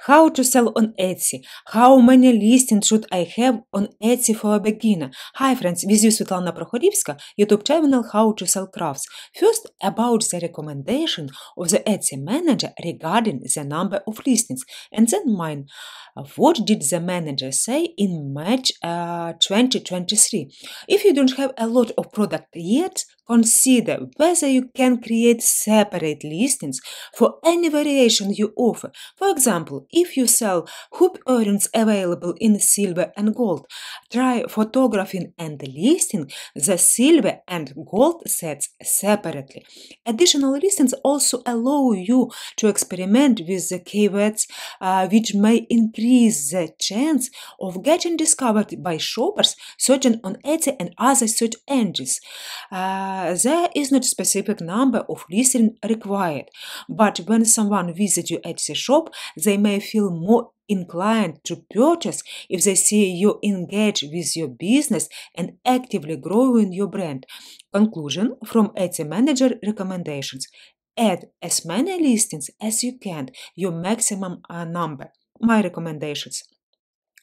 How to sell on Etsy? How many listings should I have on Etsy for a beginner? Hi friends, this is Svitlana Prokhorivska, YouTube channel How to Sell Crafts. First, about the recommendation of the Etsy manager regarding the number of listings, and then mine. What did the manager say in March uh, 2023? If you don't have a lot of product yet, consider whether you can create separate listings for any variation you offer. For example, if you sell hoop earrings available in silver and gold, try photographing and listing the silver and gold sets separately. Additional listings also allow you to experiment with the keywords uh, which may increase the chance of getting discovered by shoppers searching on Etsy and other search engines. Uh, there is not specific number of listings required, but when someone visits your Etsy shop, they may feel more inclined to purchase if they see you engage with your business and actively growing your brand. Conclusion from Etsy Manager recommendations. Add as many listings as you can, your maximum uh, number. My recommendations.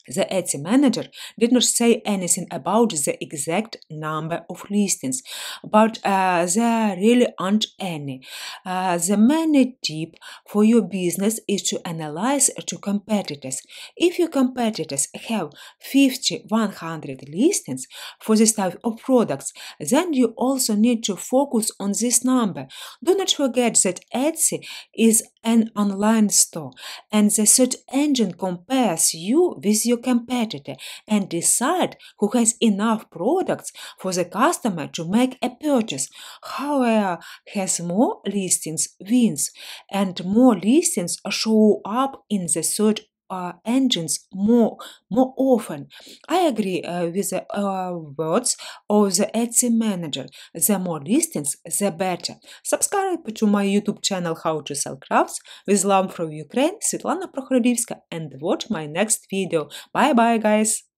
The Etsy manager did not say anything about the exact number of listings, but uh, there really aren't any. Uh, the main tip for your business is to analyze to competitors. If your competitors have 50, 100 listings for this type of products, then you also need to focus on this number. Do not forget that Etsy is an online store and the search engine compares you with your competitor and decide who has enough products for the customer to make a purchase. However, has more listings wins and more listings show up in the search uh, engines more more often. I agree uh, with the uh, words of the Etsy manager. The more listings, the better. Subscribe to my YouTube channel How to Sell Crafts with love from Ukraine, Svitlana Prokhorivska, and watch my next video. Bye bye, guys!